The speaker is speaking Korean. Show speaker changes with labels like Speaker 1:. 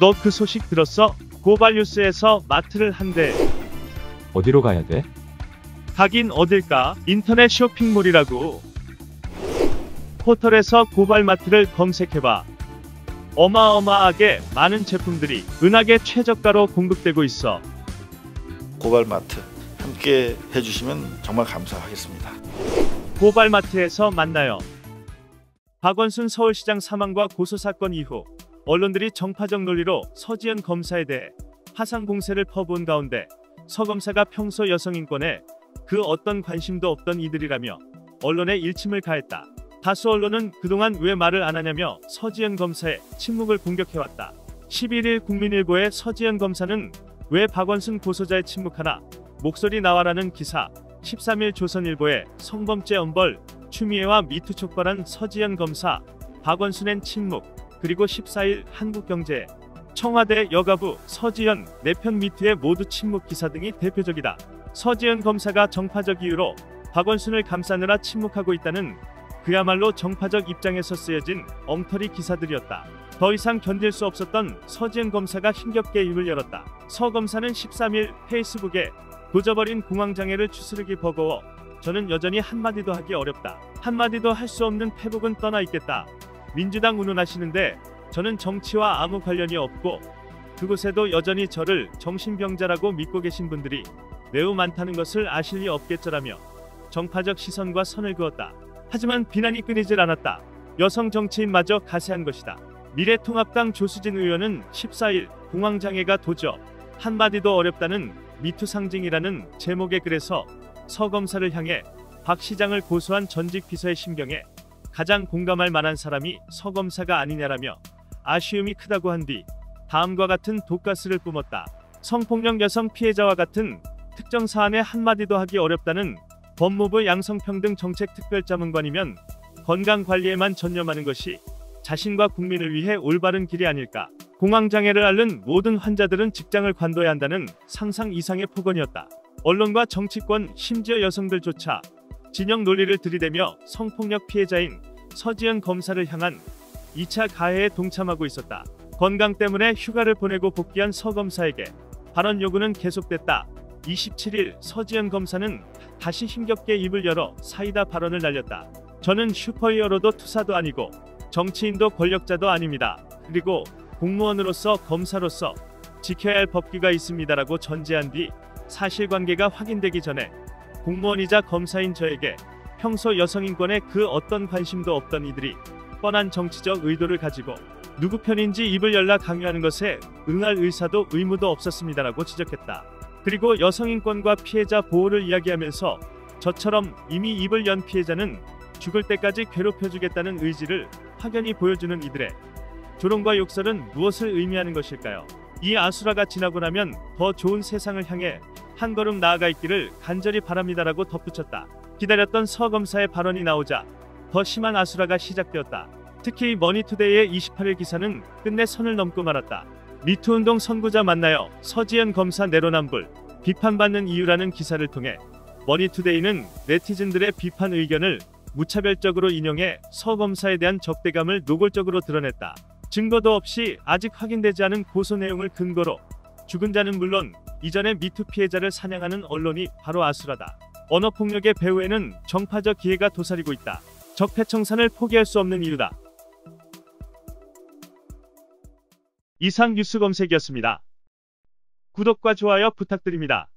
Speaker 1: 너 그 소식 들었어? 고발뉴스에서 마트를 한대.
Speaker 2: 어디로 가야 돼?
Speaker 1: 가긴 어딜까? 인터넷 쇼핑몰이라고. 포털에서 고발마트를 검색해봐. 어마어마하게 많은 제품들이 은하계 최저가로 공급되고 있어.
Speaker 3: 고발마트 함께 해주시면 정말 감사하겠습니다.
Speaker 1: 고발마트에서 만나요. 박원순 서울시장 사망과 고소 사건 이후 언론들이 정파적 논리로 서지현 검사에 대해 화상 공세를 퍼부은 가운데 서 검사가 평소 여성 인권에 그 어떤 관심도 없던 이들이라며 언론에 일침을 가했다. 다수 언론은 그동안 왜 말을 안 하냐며 서지현 검사의 침묵을 공격해왔다. 11일 국민일보의 서지현 검사는 왜 박원순 고소자의 침묵하나 목소리 나와라는 기사 13일 조선일보의 성범죄 엄벌 추미애와 미투 촉발한 서지현 검사 박원순엔 침묵 그리고 14일 한국경제 청와대 여가부 서지현 내편 미투의 모두 침묵 기사 등이 대표적이다. 서지현 검사가 정파적 이유로 박원순을 감싸느라 침묵하고 있다는 그야말로 정파적 입장에서 쓰여진 엉터리 기사들이었다. 더 이상 견딜 수 없었던 서지은 검사가 힘겹게 입을 열었다. 서 검사는 13일 페이스북에 도져버린 공황장애를 추스르기 버거워 저는 여전히 한마디도 하기 어렵다. 한마디도 할 수 없는 패북은 떠나 있겠다. 민주당 운운하시는데 저는 정치와 아무 관련이 없고 그곳에도 여전히 저를 정신병자라고 믿고 계신 분들이 매우 많다는 것을 아실 리 없겠저라며 정파적 시선과 선을 그었다. 하지만 비난이 끊이질 않았다. 여성 정치인마저 가세한 것이다. 미래통합당 조수진 의원은 14일 공황장애가 도저 한마디도 어렵다는 미투 상징이라는 제목의 글에서 서 검사를 향해 박 시장을 고소한 전직 비서의 심경에 가장 공감할 만한 사람이 서 검사가 아니냐라며 아쉬움이 크다고 한 뒤 다음과 같은 독가스를 뿜었다. 성폭력 여성 피해자와 같은 특정 사안에 한마디도 하기 어렵다는 법무부 양성평등 정책 특별자문관이면 건강 관리에만 전념하는 것이 자신과 국민을 위해 올바른 길이 아닐까. 공황장애를 앓는 모든 환자들은 직장을 관둬야 한다는 상상 이상의 폭언이었다. 언론과 정치권 심지어 여성들조차 진영 논리를 들이대며 성폭력 피해자인 서지현 검사를 향한 2차 가해에 동참하고 있었다. 건강 때문에 휴가를 보내고 복귀한 서 검사에게 발언 요구는 계속됐다. 27일 서지현 검사는 다시 힘겹게 입을 열어 사이다 발언을 날렸다. 저는 슈퍼히어로도 투사도 아니고 정치인도 권력자도 아닙니다. 그리고 공무원으로서 검사로서 지켜야 할 법규가 있습니다라고 전제한 뒤 사실관계가 확인되기 전에 공무원이자 검사인 저에게 평소 여성 인권에 그 어떤 관심도 없던 이들이 뻔한 정치적 의도를 가지고 누구 편인지 입을 열라 강요하는 것에 응할 의사도 의무도 없었습니다라고 지적했다. 그리고 여성인권과 피해자 보호를 이야기하면서 저처럼 이미 입을 연 피해자는 죽을 때까지 괴롭혀주겠다는 의지를 확연히 보여주는 이들의 조롱과 욕설은 무엇을 의미하는 것일까요? 이 아수라가 지나고 나면 더 좋은 세상을 향해 한 걸음 나아가 있기를 간절히 바랍니다라고 덧붙였다. 기다렸던 서 검사의 발언이 나오자 더 심한 아수라가 시작되었다. 특히 머니투데이의 28일 기사는 끝내 선을 넘고 말았다. 미투운동 선구자 만나요. 서지현 검사 내로남불 비판받는 이유라는 기사를 통해 머니투데이는 네티즌들의 비판 의견을 무차별적으로 인용해 서 검사에 대한 적대감을 노골적으로 드러냈다. 증거도 없이 아직 확인되지 않은 고소 내용을 근거로 죽은 자는 물론 이전의 미투 피해자를 사냥하는 언론이 바로 아수라다. 언어폭력의 배후에는 정파적 기회가 도사리고 있다. 적폐청산을 포기할 수 없는 이유다. 이상 뉴스 검색이었습니다. 구독과 좋아요 부탁드립니다.